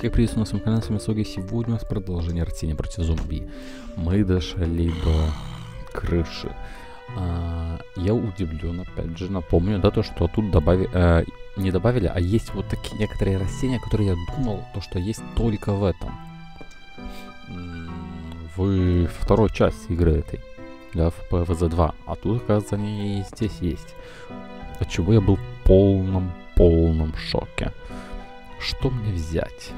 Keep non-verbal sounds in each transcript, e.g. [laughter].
Как приветствую на своем канале, с вами Соги. Сегодня у нас продолжение растения против зомби. Мы дошли до крыши. А, я удивлен, опять же, напомню, да, то, что тут добавили, э, не добавили, а есть вот такие некоторые растения, которые я думал, то, что есть только в этом. В второй части игры этой, да, в PvZ2. А тут, оказывается, они и здесь есть. От чего я был в полном-полном шоке. Что мне взять?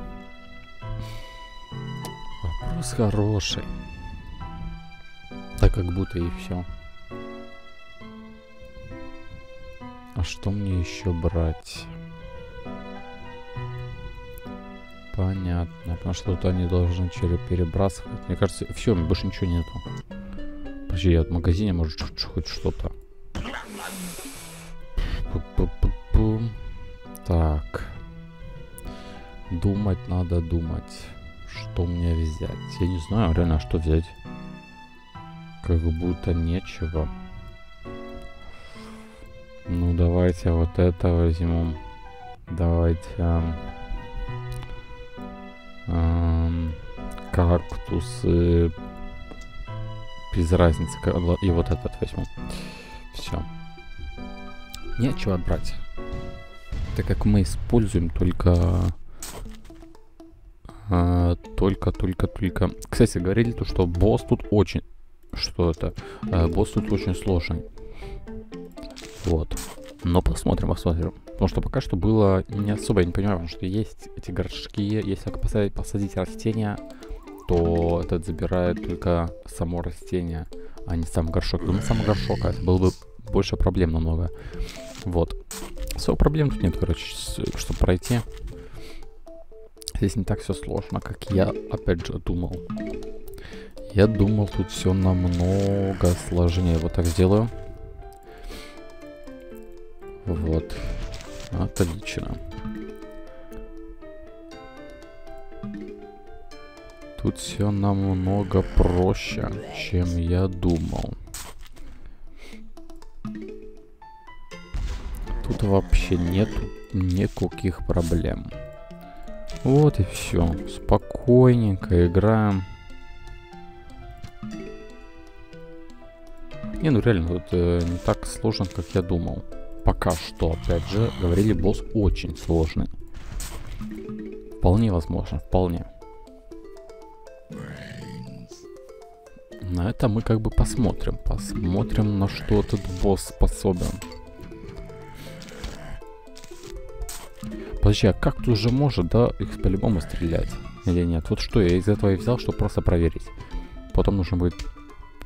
Вопрос хороший. Так как будто и все. А что мне еще брать? Понятно, потому что тут они должны перебрасывать. Мне кажется, все, больше ничего нету. Подожди, я в магазине, может, хоть что-то. Так. Думать надо думать. Что мне взять? Я не знаю реально, что взять. Как будто нечего. Ну, давайте вот это возьму. Давайте... Эм, эм, кактусы. Без разницы. И вот этот возьму. Все. Нечего брать. Так как мы используем только только, только, только. Кстати, говорили то, что босс тут очень... Что это? А, босс тут очень сложный. Вот. Но посмотрим, посмотрим. Потому что пока что было не особо, я не понимаю, потому что есть эти горшки, если посадить, посадить растения, то этот забирает только само растение, а не сам горшок. Думаю, сам горшок, а это было бы больше проблем намного. Вот. Особо проблем тут нет, короче, чтобы пройти. Здесь не так все сложно, как я опять же думал. Я думал, тут все намного сложнее. Вот так сделаю. Вот. Отлично. Тут все намного проще, чем я думал. Тут вообще нету никаких проблем. Вот и все. Спокойненько играем. Не, ну реально, это э, не так сложно, как я думал. Пока что, опять же, говорили, босс очень сложный. Вполне возможно, вполне. На это мы как бы посмотрим. Посмотрим, на что этот босс способен. Подожди, а как тут же может, да, их по-любому стрелять? Или нет? Вот что я из этого и взял, чтобы просто проверить. Потом нужно будет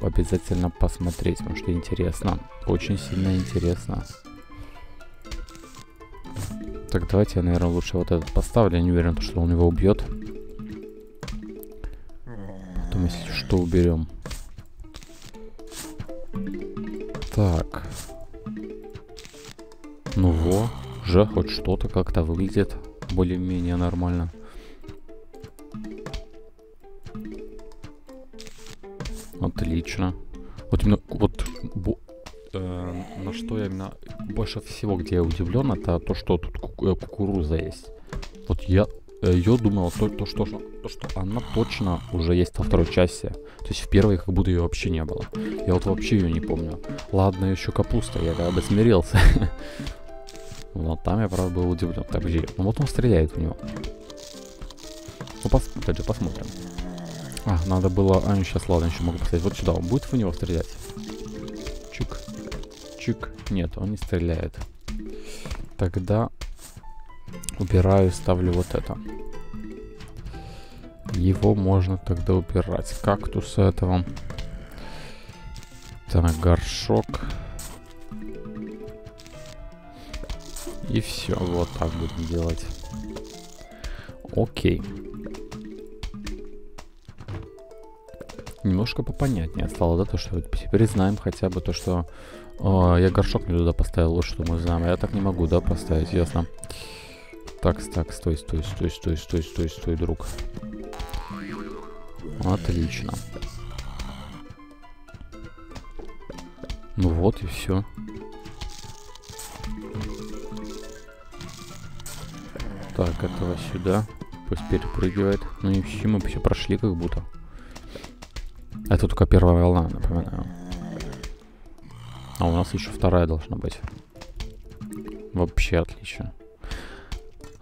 обязательно посмотреть, потому что интересно. Очень сильно интересно. Так, давайте я, наверное, лучше вот этот поставлю. Я не уверен, что он его убьет. Потом, если что, уберем. Так. Ну во уже хоть что-то как-то выглядит более-менее нормально. Отлично. Вот именно, вот, бо, э, на что я именно больше всего, где я удивлен, это то, что тут ку э, кукуруза есть. Вот я э, ее думал, то, то, что, то, что она точно уже есть во второй части. То есть в первой как будто ее вообще не было. Я вот вообще ее не помню. Ладно, еще капуста, я как бы смирился. Вот там я, правда, был удивлен. Так, подожди. Ну вот он стреляет в него. Ну, пос опять же, посмотрим. А, надо было... А, сейчас, ладно, еще могу поставить. Вот сюда. Он будет в него стрелять? Чик. Чик. Нет, он не стреляет. Тогда убираю, ставлю вот это. Его можно тогда убирать. Кактус этого. Так, горшок. И все, вот так будем делать. Окей. Немножко попонятнее стало, да, то, что теперь знаем хотя бы то, что... О, я горшок не туда поставил, вот что мы знаем. Я так не могу, да, поставить, ясно. Так, так, стой, стой, стой, стой, стой, стой, стой, друг. Отлично. Ну вот и все. Так, этого сюда. Пусть перепрыгивает. Ну и все, мы все прошли как будто. Это только первая волна, напоминаю. А у нас еще вторая должна быть. Вообще отлично.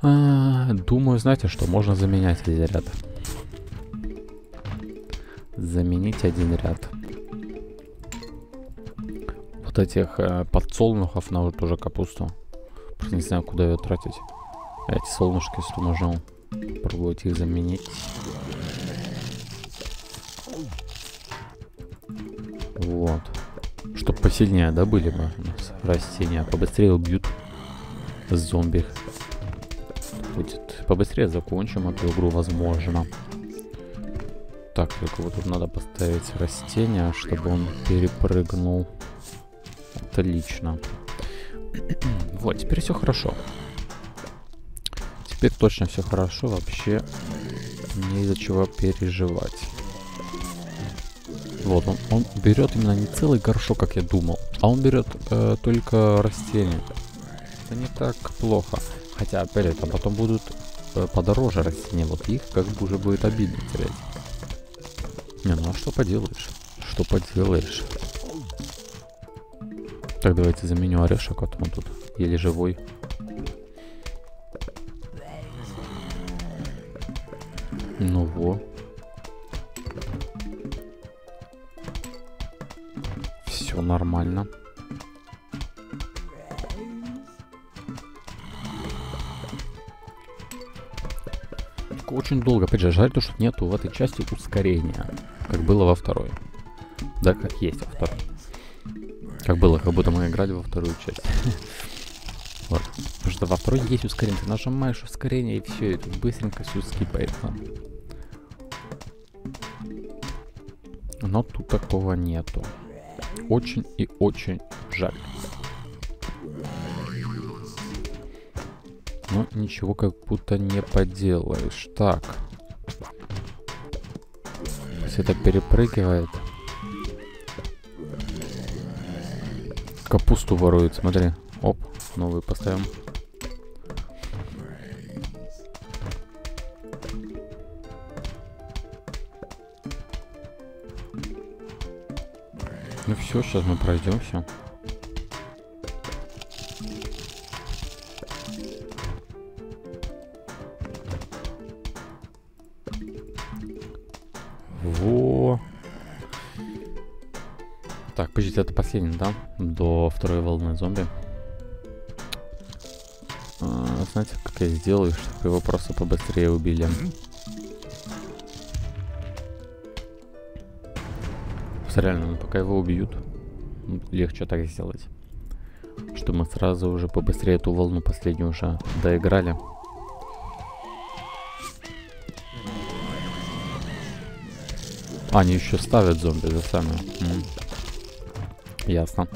А, думаю, знаете что, можно заменять один ряд. Заменить один ряд. Вот этих э, подсолнухов на вот тоже капусту. Просто не знаю, куда ее тратить. Эти солнышки, если можно попробовать их заменить. Вот. Чтоб посильнее, да, были бы растения. Побыстрее убьют зомби. Будет побыстрее закончим эту игру, возможно. Так, только вот тут надо поставить растение, чтобы он перепрыгнул. Отлично. [clears throat] вот, теперь все хорошо. Теперь точно все хорошо, вообще не из-за чего переживать. Вот, он, он берет именно не целый горшок, как я думал, а он берет э, только растения. Это не так плохо. Хотя, опять там потом будут э, подороже растения, вот их как бы уже будет обидно терять. Не, ну а что поделаешь? Что поделаешь? Так, давайте заменю орешек, вот он тут еле живой. Ну во. Все нормально. Очень долго, опять же, жаль то, что нету в этой части ускорения, как было во второй. Да, как есть во второй. Как было, как будто мы играли во вторую часть. [laughs] Вот. Потому что во второй есть ускорение. Ты нажимаешь ускорение и все, и быстренько все скипается. Но тут такого нету. Очень и очень жаль. Но ничего как будто не поделаешь. Так. Если это перепрыгивает. Капусту ворует, смотри. Оп, новый поставим. Все, сейчас мы пройдем все. Подождите, это последний, да? До второй волны зомби. А, знаете, как я сделаю, чтобы его просто побыстрее убили? Реально, ну, пока его убьют, легче так сделать. Что мы сразу уже побыстрее эту волну последнюю уже доиграли. А, они еще ставят зомби за сами. М Ясно.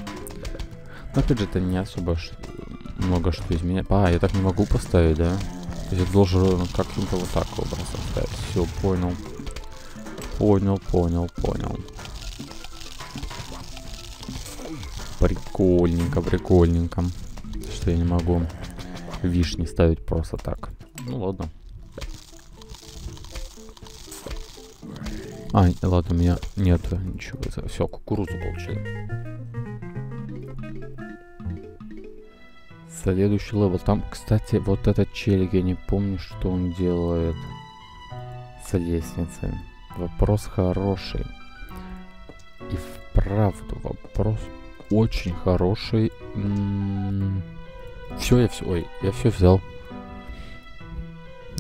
Но опять же, это не особо много что изменяет. А, я так не могу поставить, да? То есть я должен как-то вот так образ оставить. Все, понял. Понял, понял, понял. Прикольненько, прикольненько. Что я не могу вишни ставить просто так. Ну ладно. А, ладно, у меня нет ничего. Все, кукурузу получили. Следующий level. Там, кстати, вот этот челик, я не помню, что он делает с лестницей. Вопрос хороший. И вправду вопрос очень хороший. все, я все, ой, я все взял.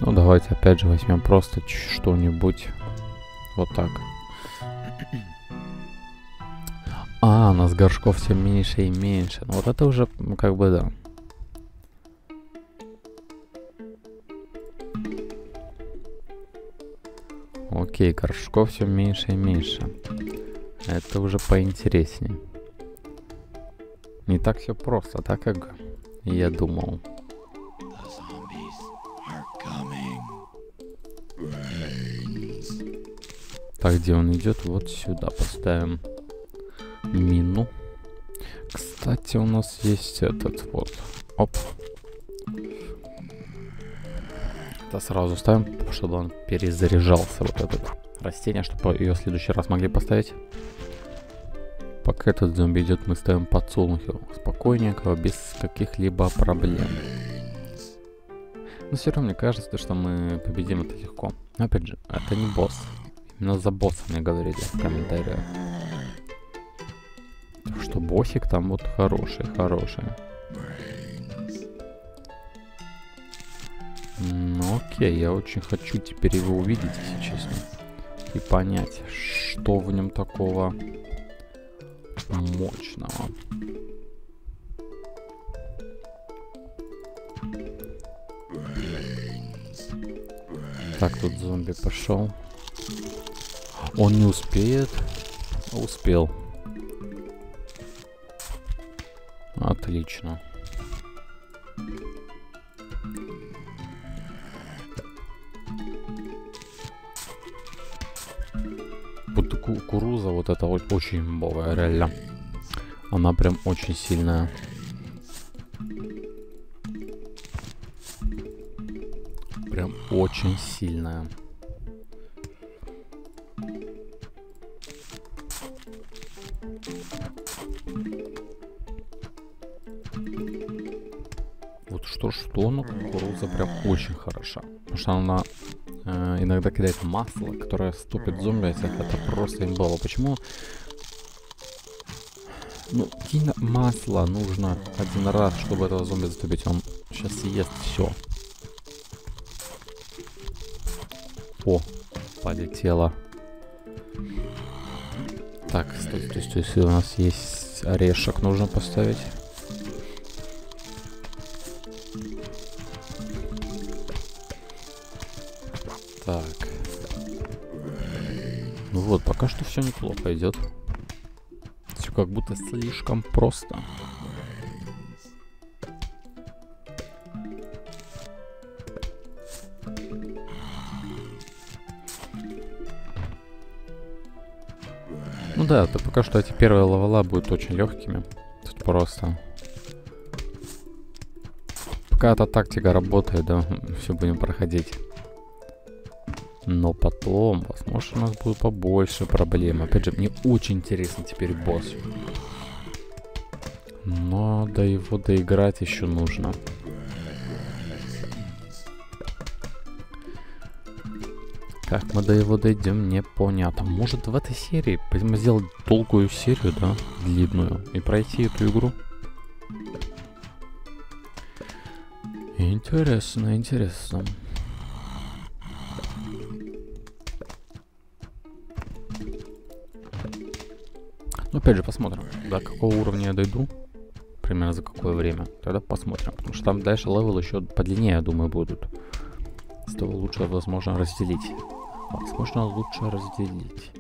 Ну, давайте опять же возьмем просто что-нибудь. Вот так. [clears throat] А, у нас горшков все меньше и меньше. Ну, вот это уже, как бы, да. Окей, горшков все меньше и меньше. Это уже поинтереснее. Не так все просто, так как я думал. Так, где он идет? Вот сюда поставим мину. Кстати, у нас есть этот вот. Оп. Это сразу ставим, чтобы он перезаряжался, вот этот растение, чтобы ее в следующий раз могли поставить. Пока этот зомби идет, мы ставим подсолнухи спокойненько, без каких-либо проблем. Но все равно мне кажется, что мы победим это легко. Но опять же, это не босс. Именно за босса мне говорили в комментариях. Что боссик там вот хороший, хороший. Ну окей, я очень хочу теперь его увидеть, если честно. И понять, что в нем такого мощного. Так, тут зомби пошел. Он не успеет. Успел. Отлично. Вот это вот очень имбовая, реально. Она прям очень сильная. Прям очень сильная. Вот что что, но кукуруза прям очень хороша. Потому что она иногда кидает масло, которое ступит зомби, это просто имбово. Почему ну, кинь масло нужно один раз, чтобы этого зомби заступить. Он сейчас съест все. О, полетело. Так, стой, стой, стой, стой. У нас есть орешек, нужно поставить. Все неплохо идет как будто слишком просто. Ну да, это пока что эти первые левела будут очень легкими. Тут просто. Пока эта тактика работает, да, все будем проходить. Но потом, возможно, у нас будет побольше проблем. Опять же, мне очень интересно теперь босс. Но до его доиграть еще нужно. Как мы до его дойдем, непонятно. Может в этой серии будем сделать долгую серию, да, длинную, и пройти эту игру? Интересно, интересно. Опять же, посмотрим, до какого уровня я дойду. Примерно за какое время. Тогда посмотрим. Потому что там дальше level еще подлиннее, я думаю, будут. С того лучше, возможно, разделить. Возможно, лучше разделить.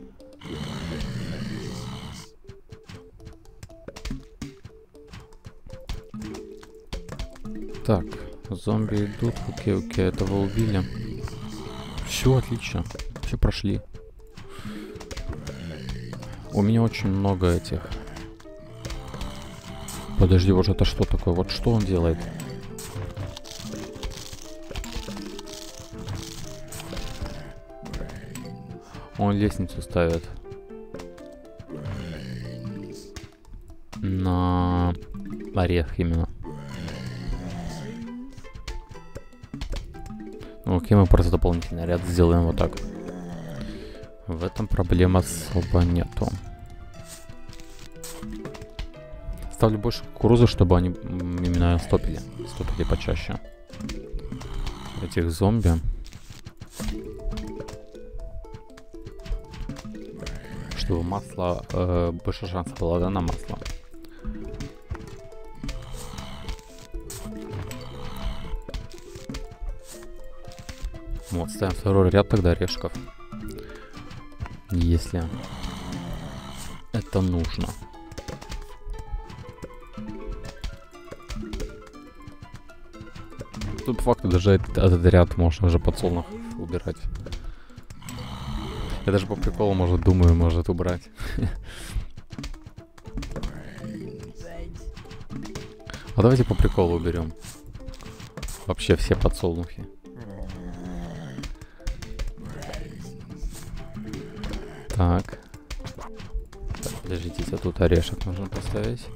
Так, зомби идут. Окей, окей, этого убили. Все отлично. Все прошли. У меня очень много этих. Подожди, вот это что такое? Вот что он делает? Он лестницу ставит. На орех именно. Ну, окей, мы просто дополнительный ряд сделаем вот так. В этом проблем особо нету. Ставлю больше кукурузы, чтобы они именно стопили. Стопили почаще. Этих зомби. Чтобы масло... Э, больше шансов было, да, на масло. Вот, ставим второй ряд тогда орешков если это нужно. Тут по факту даже этот, этот ряд можно уже подсолнух убирать. Я даже по приколу, может, думаю, может убрать. [laughs] А давайте по приколу уберем. Вообще все подсолнухи. Так. так подождите, тут орешек нужно поставить.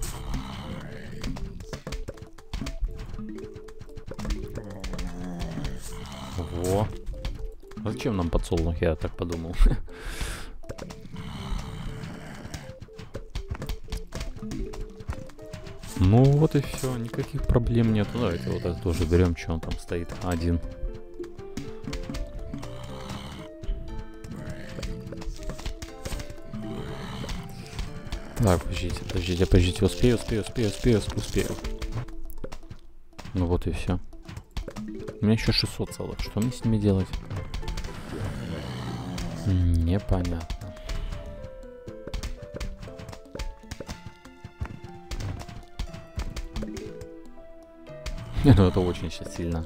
Во. А зачем нам подсолнух, я так подумал. [laughs] Ну вот и все, никаких проблем нет. Давайте вот это тоже берем, что он там стоит. Один. Так, подождите, подождите, подождите, успею, успею, успею, успею, успею. Ну вот и все. У меня еще 600 целых. Что мне с ними делать? Непонятно. [laughs] Ну это очень сейчас сильно.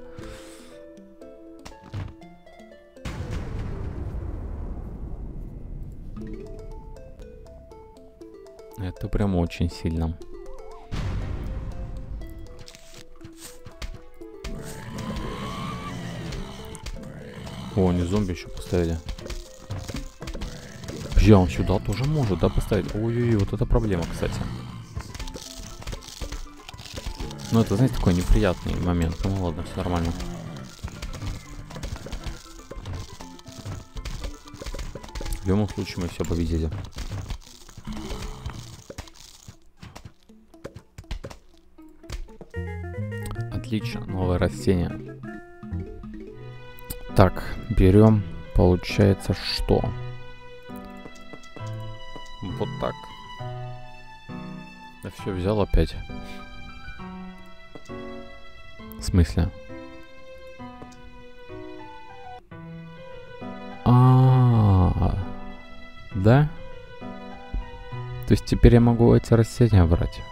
Это прям очень сильно. О, они зомби еще поставили. Я он сюда тоже может, да, поставить? Ой-ой-ой, вот это проблема, кстати. Ну, это, знаете, такой неприятный момент. Ну, ладно, все нормально. В любом случае мы все победили. Отлично, новое растение. Так, берем, получается, что? Вот так. Я все взял опять. В смысле? А, да? То есть теперь я могу эти растения брать?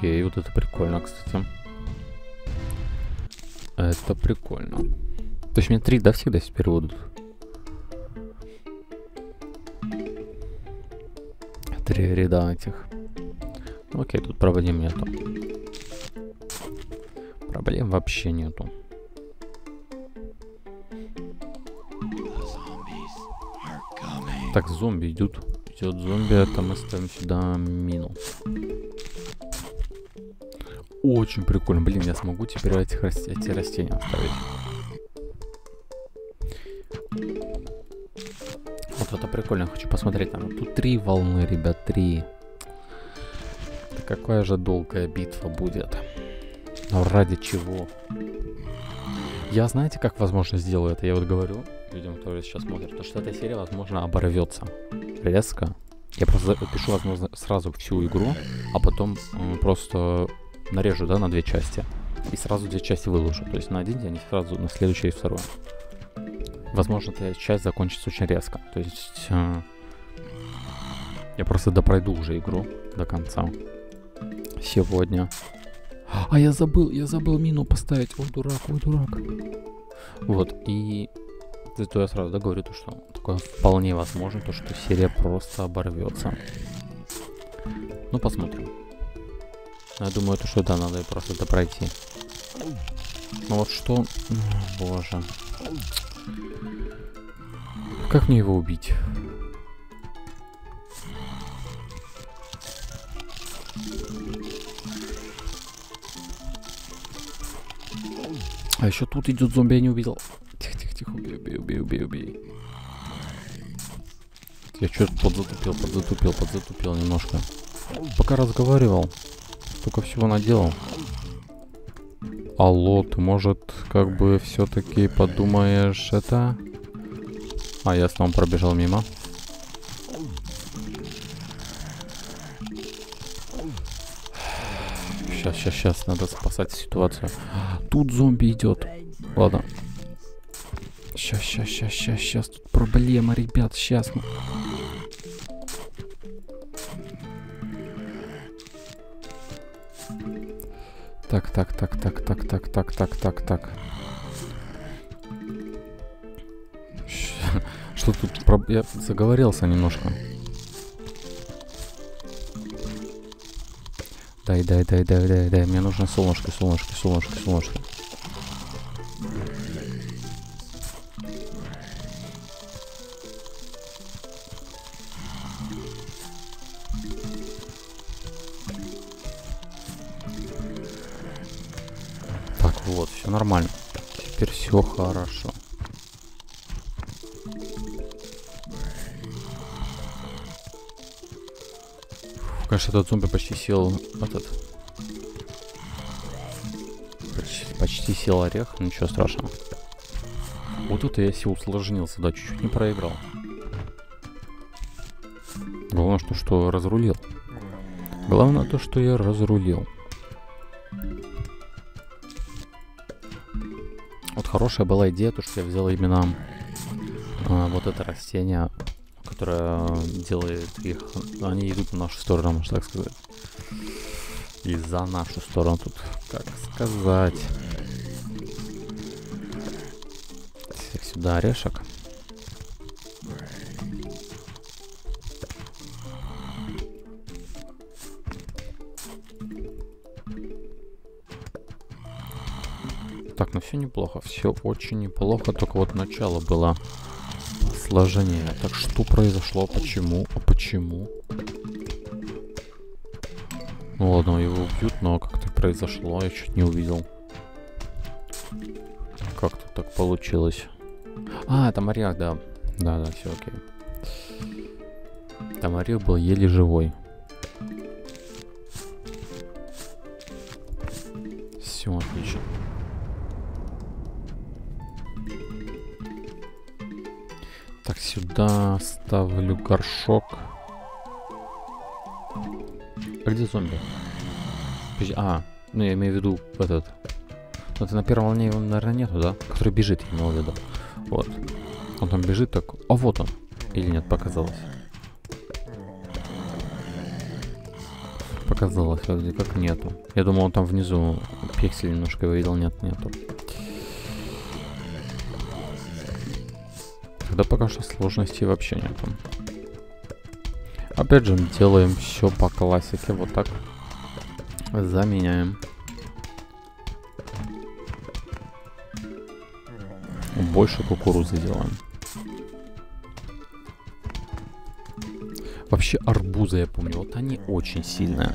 Окей, вот это прикольно, кстати. Это прикольно. То есть мне три, да, всегда теперь будут? Три ряда этих. Окей, тут проблем нету. Проблем вообще нету. Так, зомби идут. Идет зомби, это мы ставим сюда мину. Очень прикольно. Блин, я смогу теперь этих, эти растения оставить. Вот это прикольно. Хочу посмотреть. Там тут три волны, ребят, три. Да какая же долгая битва будет. Но ради чего? Я знаете, как возможно сделаю это? Я вот говорю людям, которые сейчас смотрят, то что эта серия, возможно, оборвется резко. Я просто пишу, возможно, сразу всю игру, а потом просто нарежу, да, на две части. И сразу две части выложу. То есть на один день, и сразу на следующий и второй. Возможно, эта часть закончится очень резко. То есть э, я просто допройду уже игру до конца. Сегодня. А я забыл, я забыл мину поставить. Ой, дурак, ой, дурак. Вот, и то я сразу да, говорю, то, что такое вполне возможно, то, что серия просто оборвется. Ну, посмотрим. Я думаю, это что, да, надо просто это пройти. Ну вот что... Боже. Как мне его убить? А еще тут идет зомби, я не увидел. Тихо, тихо, тихо, убей, убей, убей, убей, убей. Я что-то подзатупил, подзатупил, подзатупил немножко. Пока разговаривал. Столько всего наделал. Алло, ты может как бы все-таки подумаешь это? А, я снова пробежал мимо. Сейчас, сейчас, сейчас, надо спасать ситуацию. Тут зомби идет. Ладно. Сейчас, сейчас, сейчас, сейчас, сейчас. Тут проблема, ребят, сейчас. Так, так, так, так, так, так, так, так, так, так. Что тут? Я заговорился немножко. Дай, дай, дай, дай, дай, дай. Мне нужно солнышко, солнышко, солнышко, солнышко. Этот зомби почти сел этот. Почти, почти сел орех, ничего страшного. Вот это я себе усложнился, да, чуть-чуть не проиграл. Главное, что, что разрулил. Главное то, что я разрулил. Вот хорошая была идея, то, что я взял именно а, вот это растение, которое делает их... Они идут в нашу сторону, можно так сказать. И за нашу сторону тут, как сказать. Всех сюда орешек. Так, ну все неплохо, все очень неплохо, только вот начало было сложнее. Так что произошло, почему, а почему? Ну ладно, его убьют, но как-то произошло, я чуть не увидел. Как тут так получилось? А, это моряк, да. Да, да, все окей. Там моряк был еле живой. Сюда ставлю горшок. А где зомби? А, ну я имею в виду этот. Ну это на первом волне его, наверное, нету, да? Который бежит, я имел в виду. Вот. Он там бежит так. А вот он. Или нет, показалось. Показалось, вроде как нету. Я думал, он там внизу пиксель немножко видел. Нет, нету. Тогда пока что сложностей вообще нету. Опять же, делаем все по классике. Вот так. Заменяем. Больше кукурузы делаем. Вообще арбузы, я помню, вот они очень сильные.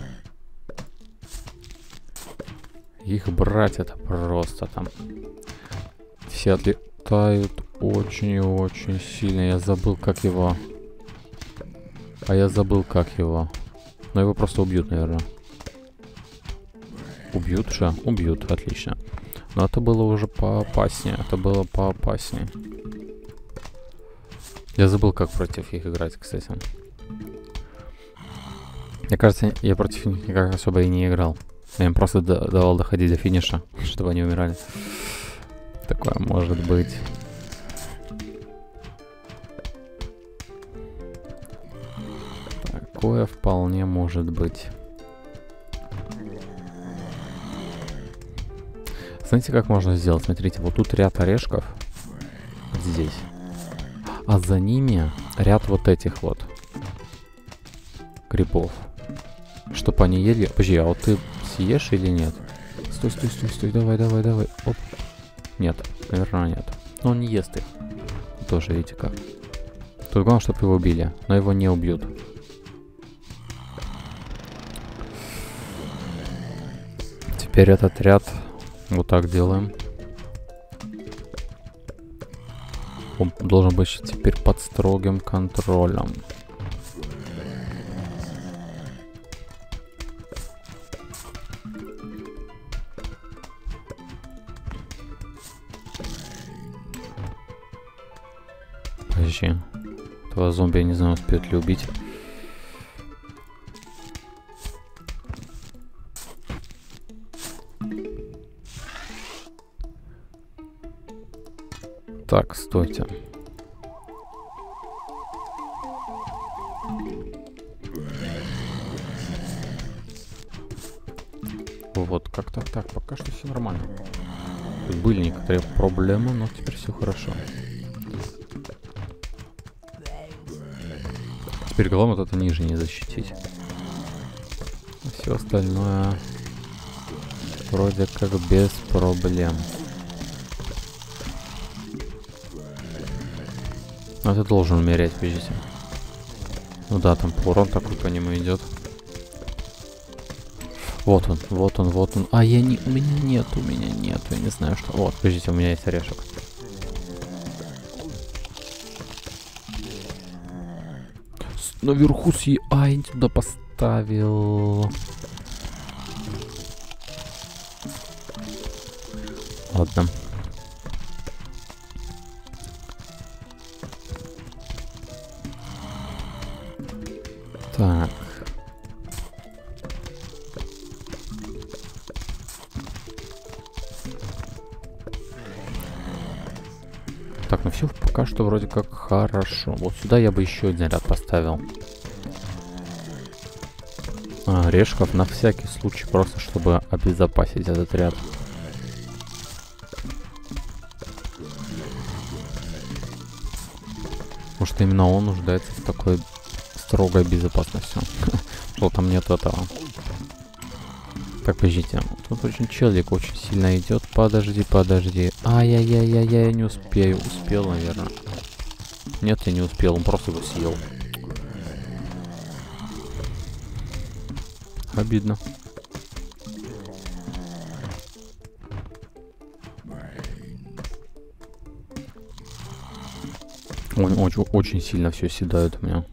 Их брать это просто там. Все отлетают очень и очень сильно. Я забыл, как его... А я забыл, как его. Но его просто убьют, наверное. Убьют же? Убьют, отлично. Но это было уже поопаснее. Это было поопаснее. Я забыл, как против них играть, кстати. Мне кажется, я против них никак особо и не играл. Я им просто давал доходить до финиша, [laughs] чтобы они умирали. Такое может быть. Такое вполне может быть. Знаете, как можно сделать? Смотрите, вот тут ряд орешков. Здесь. А за ними ряд вот этих вот крипов. Чтобы они ели... Подожди, а вот ты съешь или нет? Стой, стой, стой, стой, давай, давай, давай. Оп. Нет, наверное, нет. Но он не ест их. Тоже, видите как. Тут главное, чтобы его убили. Но его не убьют. Теперь этот ряд вот так делаем. Он должен быть теперь под строгим контролем. Успеет ли убить. Так, стойте. Вот, как-то так, пока что все нормально. Были некоторые проблемы, но теперь все хорошо. Главное вот это ниже не защитить. Все остальное вроде как без проблем. Но ты должен умереть, видите. Ну да, там урон такой по нему идет. Вот он, вот он, вот он. А я не... У меня нет, у меня нет. Я не знаю, что... Вот, подождите, у меня есть орешек. Наверху съе... А, я не туда поставил. Ладно. Так, пока что вроде как хорошо. Вот сюда я бы еще один ряд поставил. А, орешков на всякий случай, просто чтобы обезопасить этот ряд. Потому что именно он нуждается в такой строгой безопасности. [laughs] Что там нет этого. Так, подождите. Тут очень челик очень сильно идет. Подожди, подожди. Ай-яй-яй-яй, я не успею. Успел, наверное. Нет, я не успел. Он просто его съел. Обидно. Он очень, очень сильно все седает у меня.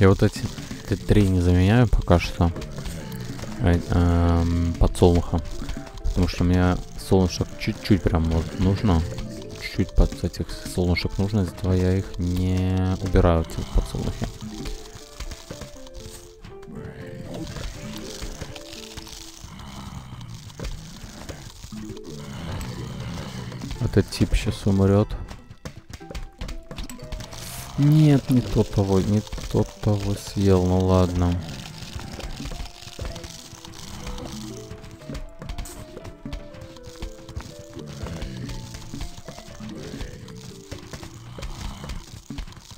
Я вот эти три не заменяю пока что э, эм, подсолнуха. Потому что мне солнышек чуть-чуть прям вот нужно. Чуть-чуть под этих солнышек нужно, из-за этого я их не убираю, эти подсолнухи. Этот тип сейчас умрет. Нет, не тот того, не тот того съел, ну ладно.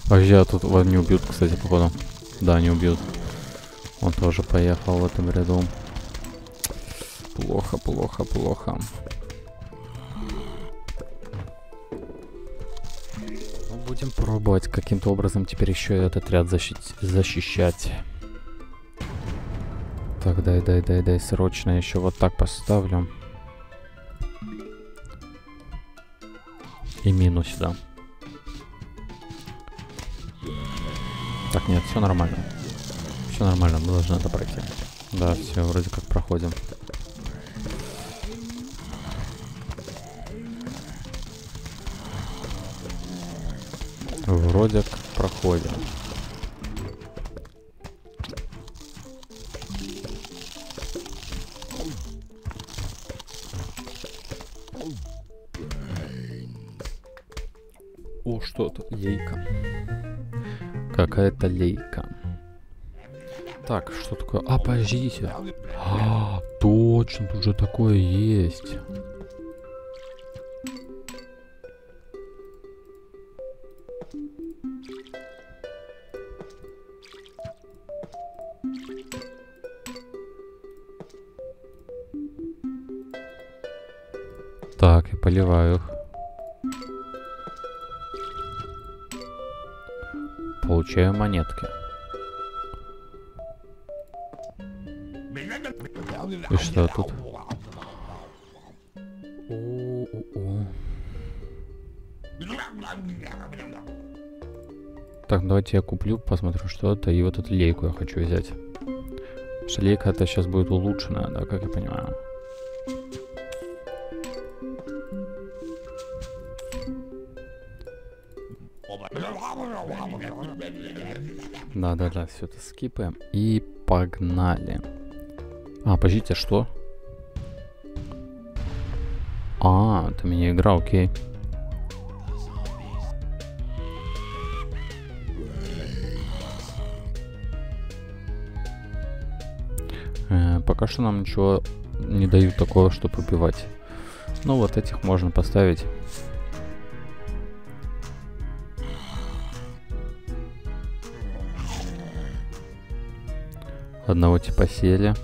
Подожди, а тут его не убьют, кстати, походу. Да, не убьют. Он тоже поехал в этом ряду. Плохо, плохо, плохо. Будем пробовать каким-то образом теперь еще этот ряд защит- защищать. Так, дай, дай, дай, дай, срочно еще вот так поставлю. И минус сюда. Так, нет, все нормально. Все нормально, мы должны это пройти. Да, все, вроде как проходим. Вроде как проходим. О, что-то. Лейка. Какая-то лейка. Так, что такое? А, подождите. А, точно, тут же такое есть. Получаю монетки. И что тут? Так, давайте я куплю, посмотрю, что это. И вот эту лейку я хочу взять. Потому что лейка это сейчас будет улучшенная, да, как я понимаю. Да, да, да, все это скипаем. И погнали. А, подождите, что? А, это мини-игра, окей. Э, пока что нам ничего не дают такого, чтобы убивать. Ну, вот этих можно поставить. Одного типа сели.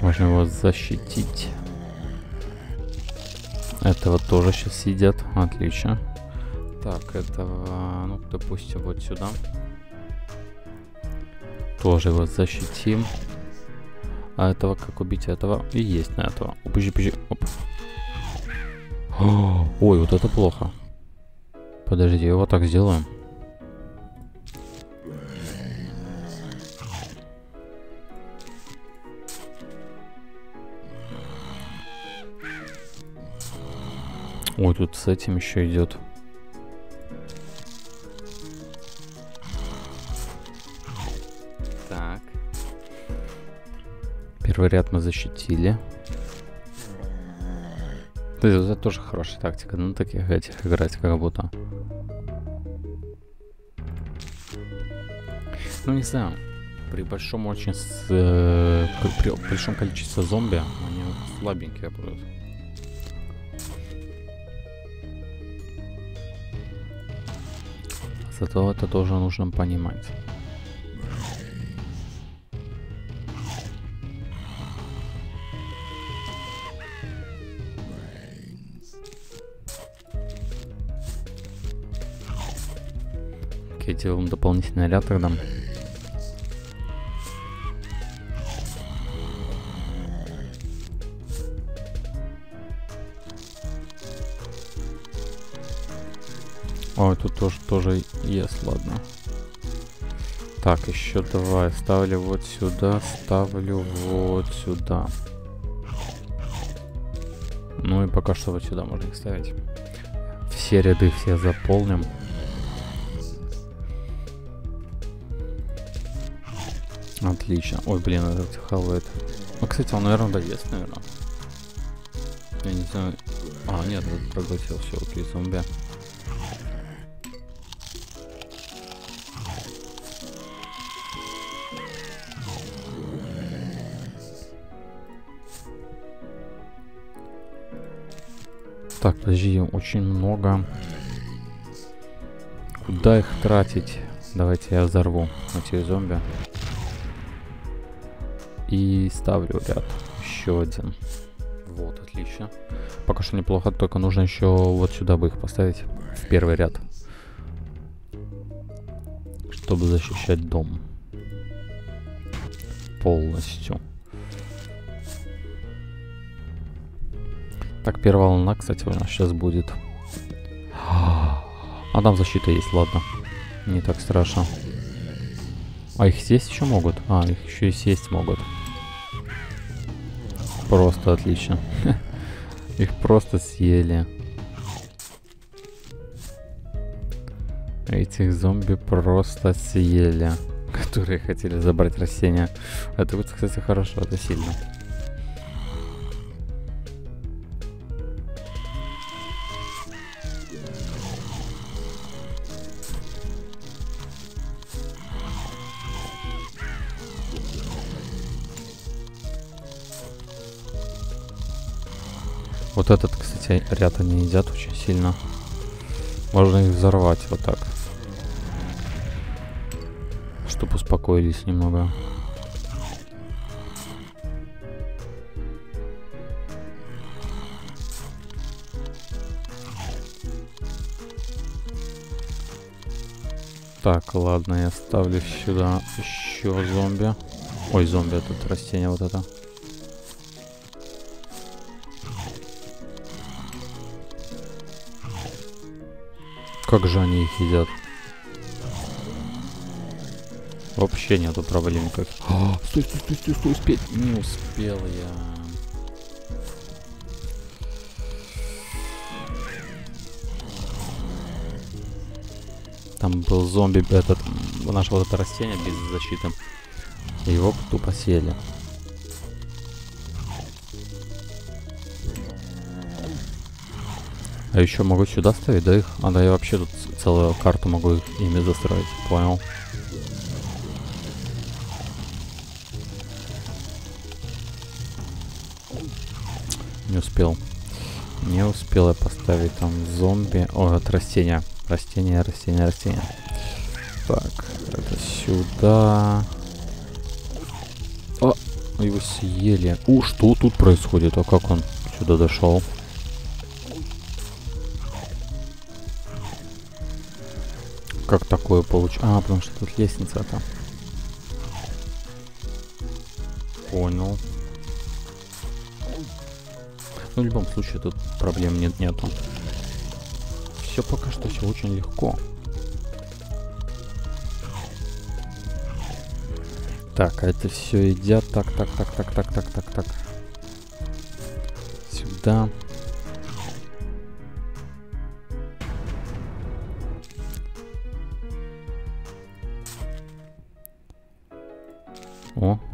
Можно его защитить. Этого тоже сейчас сидят. Отлично. Так, этого, ну, допустим, вот сюда. Тоже его защитим. А этого как убить? Этого и есть на этого. Пожи, пожи. Оп. [gasps] Ой, вот это плохо. Подожди, его так сделаем. Ой, тут с этим еще идет. Так. Первый ряд мы защитили. То есть, это тоже хорошая тактика. Ну, таких этих играть как будто. Ну, не знаю. При большом очень... С, э, при большом количестве зомби они слабенькие будут. Зато это тоже нужно понимать. Окей, делаем дополнительный ряд тогда. Тоже, есть, ладно. Так, еще давай. Ставлю вот сюда, ставлю вот сюда. Ну и пока что вот сюда можно их ставить. Все ряды все заполним. Отлично. Ой, блин, этот хавает. Ну, кстати, он, наверное, доест, наверное. Я не знаю. А, нет, проглотил все, окей, зомби. Так, подожди, очень много. Куда их тратить? Давайте я взорву эти зомби. И ставлю ряд. Еще один. Вот, отлично. Пока что неплохо, только нужно еще вот сюда бы их поставить. В первый ряд. Чтобы защищать дом. Полностью. Так, первая волна, кстати, у нас сейчас будет. [gasps] А там защита есть, ладно. Не так страшно. А их съесть еще могут? А, их еще и съесть могут. Просто отлично. [laughs] их просто съели. Этих зомби просто съели. [laughs] Которые хотели забрать растения. Это, кстати, хорошо, это сильно. Вот этот, кстати, ряд они едят очень сильно. Можно их взорвать вот так. Чтобы успокоились немного. Так, ладно, я ставлю сюда еще зомби. Ой, зомби, этот растение вот это. Как же они их едят? Вообще нету проблем никаких. А, стой, стой, стой, стой, стой, успеть. Не успел я. Там был зомби, этот, наше вот это растение без защиты. Его тупо съели. А еще могу сюда ставить, да, их? А, да, я вообще тут целую карту могу ими застроить. Понял. Не успел. Не успел я поставить там зомби. О, это растения. Растения, растения, растения. Так, это сюда. О, его съели. У, что тут происходит? А как он сюда дошел? Как такое получилось? А, потому что тут лестница там. Понял. Ну, в любом случае, тут проблем нет нету. Все пока что все очень легко. Так, а это все едят. Так, так, так, так, так, так, так, так. Сюда.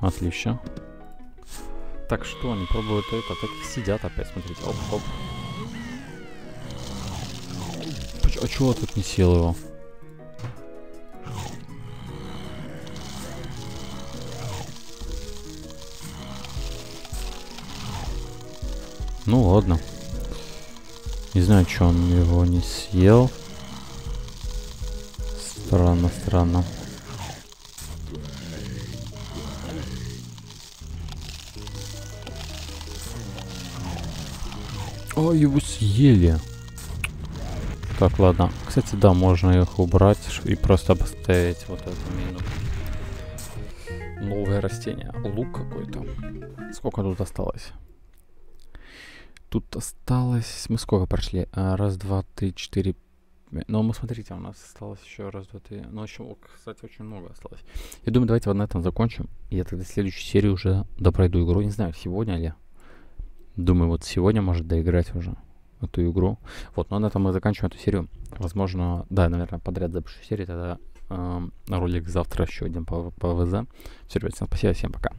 Отлично. Так что они пробуют это, так сидят опять, смотрите. Оп, оп. А чего тут не сел его? Ну ладно. Не знаю, что он его не съел. Странно, странно. Его съели. Так, ладно. Кстати, да, можно их убрать и просто поставить вот эту мину. Новое растение. Лук какой-то. Сколько тут осталось? Тут осталось... Мы сколько прошли? А, раз, два, три, четыре... Ну, мы смотрите, у нас осталось еще раз, два, три... Ну, еще, кстати, очень много осталось. Я думаю, давайте вот на этом закончим. Я тогда следующую серию уже допройду игру. Не знаю, сегодня ли. Думаю, вот сегодня может доиграть уже эту игру. Вот, но на этом мы заканчиваем эту серию. Возможно, да, наверное, подряд запишу серию, тогда э, ролик завтра еще один по, по ВЗ. Все, ребят, всем спасибо, всем пока.